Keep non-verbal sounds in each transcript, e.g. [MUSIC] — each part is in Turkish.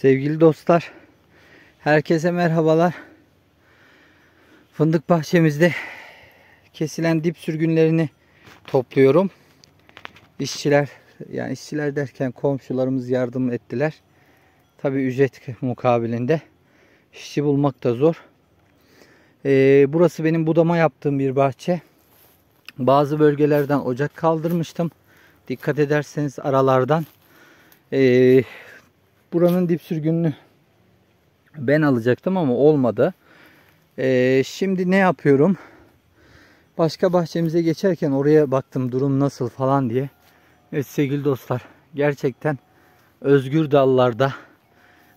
Sevgili dostlar, herkese merhabalar. Fındık bahçemizde kesilen dip sürgünlerini topluyorum. İşçiler, yani işçiler derken komşularımız yardım ettiler. Tabi ücret mukabilinde. İşçi bulmak da zor. Ee, burası benim budama yaptığım bir bahçe. Bazı bölgelerden ocak kaldırmıştım. Dikkat ederseniz aralardan. Ee, buranın dip sürgününü ben alacaktım ama olmadı. Ee, şimdi ne yapıyorum? Başka bahçemize geçerken oraya baktım durum nasıl falan diye. Evet sevgili dostlar gerçekten özgür dallarda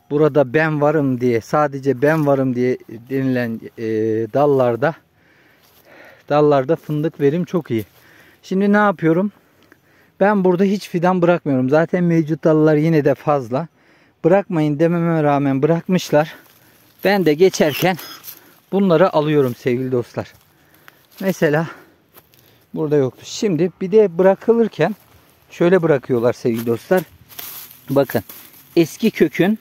burada ben varım diye sadece ben varım diye denilen e, dallarda dallarda fındık verim çok iyi. Şimdi ne yapıyorum? Ben burada hiç fidan bırakmıyorum. Zaten mevcut dallar yine de fazla. Bırakmayın dememe rağmen bırakmışlar. Ben de geçerken bunları alıyorum sevgili dostlar. Mesela burada yoktu. Şimdi bir de bırakılırken şöyle bırakıyorlar sevgili dostlar. Bakın eski kökün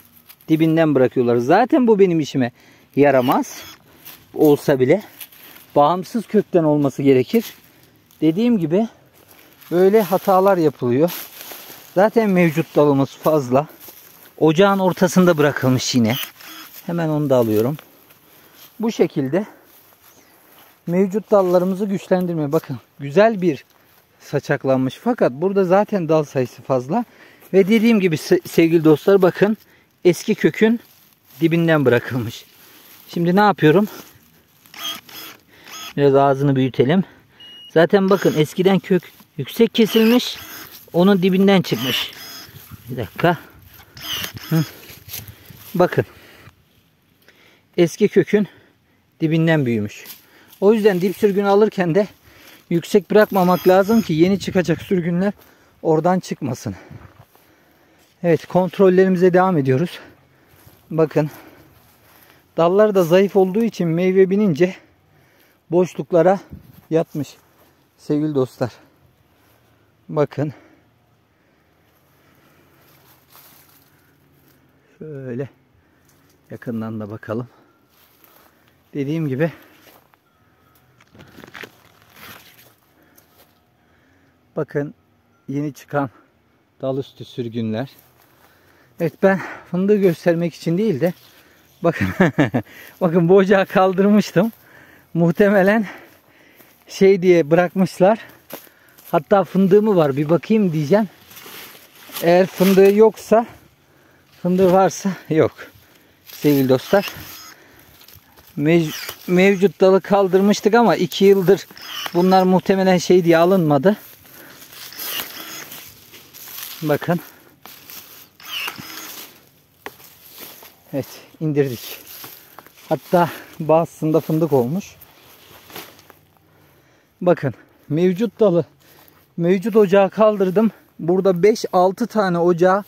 dibinden bırakıyorlar. Zaten bu benim işime yaramaz. Olsa bile bağımsız kökten olması gerekir. Dediğim gibi böyle hatalar yapılıyor. Zaten mevcut dalımız fazla. Ocağın ortasında bırakılmış yine. Hemen onu da alıyorum. Bu şekilde mevcut dallarımızı güçlendirmeye bakın. Güzel bir saçaklanmış. Fakat burada zaten dal sayısı fazla. Ve dediğim gibi sevgili dostlar bakın eski kökün dibinden bırakılmış. Şimdi ne yapıyorum? Biraz ağzını büyütelim. Zaten bakın eskiden kök yüksek kesilmiş. Onun dibinden çıkmış. Bir dakika. Bakın. Eski kökün dibinden büyümüş. O yüzden dip sürgün alırken de yüksek bırakmamak lazım ki yeni çıkacak sürgünler oradan çıkmasın. Evet kontrollerimize devam ediyoruz. Bakın. Dallar da zayıf olduğu için meyve binince boşluklara yatmış. Sevgili dostlar. Bakın. Şöyle yakından da bakalım. Dediğim gibi bakın yeni çıkan dal üstü sürgünler. Evet ben fındığı göstermek için değil de bakın [LAUGHS] bakın bu ocağı kaldırmıştım. Muhtemelen şey diye bırakmışlar. Hatta fındığı mı var bir bakayım diyeceğim. Eğer fındığı yoksa fındığı varsa yok. Sevgili dostlar. Mev mevcut dalı kaldırmıştık ama iki yıldır bunlar muhtemelen şey diye alınmadı. Bakın. Evet indirdik. Hatta bazısında fındık olmuş. Bakın mevcut dalı mevcut ocağı kaldırdım. Burada 5-6 tane ocağı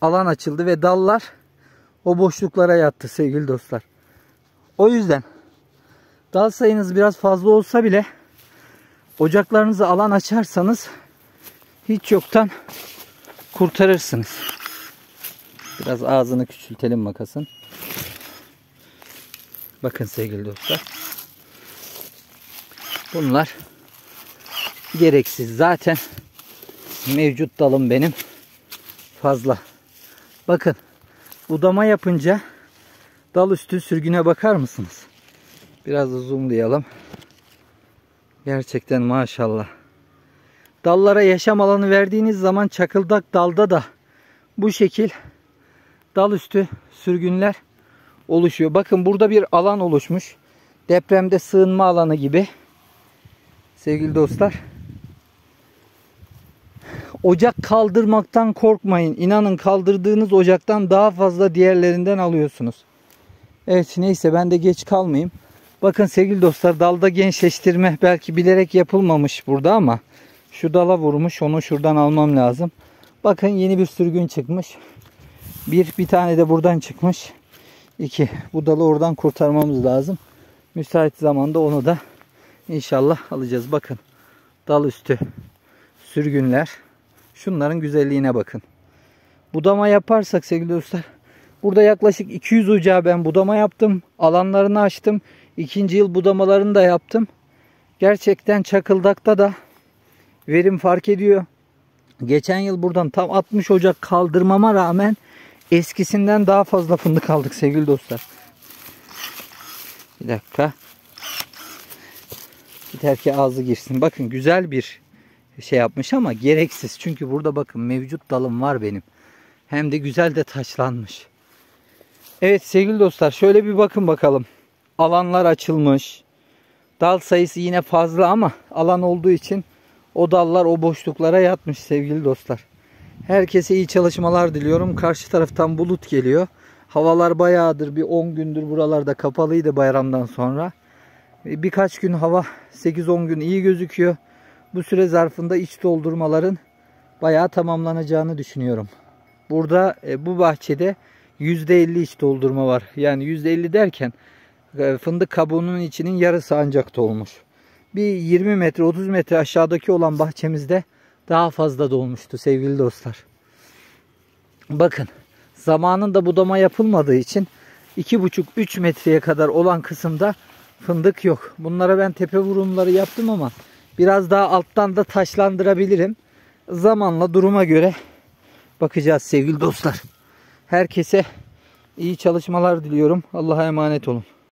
alan açıldı ve dallar o boşluklara yattı sevgili dostlar. O yüzden dal sayınız biraz fazla olsa bile ocaklarınızı alan açarsanız hiç yoktan kurtarırsınız. Biraz ağzını küçültelim makasın. Bakın sevgili dostlar. Bunlar gereksiz. Zaten mevcut dalım benim fazla. Bakın budama yapınca dal üstü sürgüne bakar mısınız? Biraz da zoomlayalım. Gerçekten maşallah. Dallara yaşam alanı verdiğiniz zaman çakıldak dalda da bu şekil dal üstü sürgünler oluşuyor. Bakın burada bir alan oluşmuş. Depremde sığınma alanı gibi. Sevgili dostlar. Ocak kaldırmaktan korkmayın. İnanın kaldırdığınız ocaktan daha fazla diğerlerinden alıyorsunuz. Evet neyse ben de geç kalmayayım. Bakın sevgili dostlar dalda gençleştirme belki bilerek yapılmamış burada ama şu dala vurmuş onu şuradan almam lazım. Bakın yeni bir sürgün çıkmış. Bir, bir tane de buradan çıkmış. İki, bu dalı oradan kurtarmamız lazım. Müsait zamanda onu da inşallah alacağız. Bakın dal üstü sürgünler. Şunların güzelliğine bakın. Budama yaparsak sevgili dostlar Burada yaklaşık 200 ocağı ben budama yaptım. Alanlarını açtım. İkinci yıl budamalarını da yaptım. Gerçekten Çakıldak'ta da verim fark ediyor. Geçen yıl buradan tam 60 Ocak kaldırmama rağmen eskisinden daha fazla fındık aldık sevgili dostlar. Bir dakika. Gider ki ağzı girsin. Bakın güzel bir şey yapmış ama gereksiz. Çünkü burada bakın mevcut dalım var benim. Hem de güzel de taşlanmış. Evet sevgili dostlar şöyle bir bakın bakalım. Alanlar açılmış. Dal sayısı yine fazla ama alan olduğu için o dallar o boşluklara yatmış sevgili dostlar. Herkese iyi çalışmalar diliyorum. Karşı taraftan bulut geliyor. Havalar bayağıdır bir 10 gündür buralarda kapalıydı bayramdan sonra. Birkaç gün hava 8-10 gün iyi gözüküyor. Bu süre zarfında iç doldurmaların bayağı tamamlanacağını düşünüyorum. Burada e, bu bahçede %50 iç doldurma var. Yani %50 derken e, fındık kabuğunun içinin yarısı ancak dolmuş. Bir 20 metre 30 metre aşağıdaki olan bahçemizde daha fazla dolmuştu sevgili dostlar. Bakın zamanında budama yapılmadığı için 2,5-3 metreye kadar olan kısımda fındık yok. Bunlara ben tepe vurumları yaptım ama biraz daha alttan da taşlandırabilirim. Zamanla duruma göre bakacağız sevgili dostlar. Herkese iyi çalışmalar diliyorum. Allah'a emanet olun.